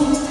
Oh.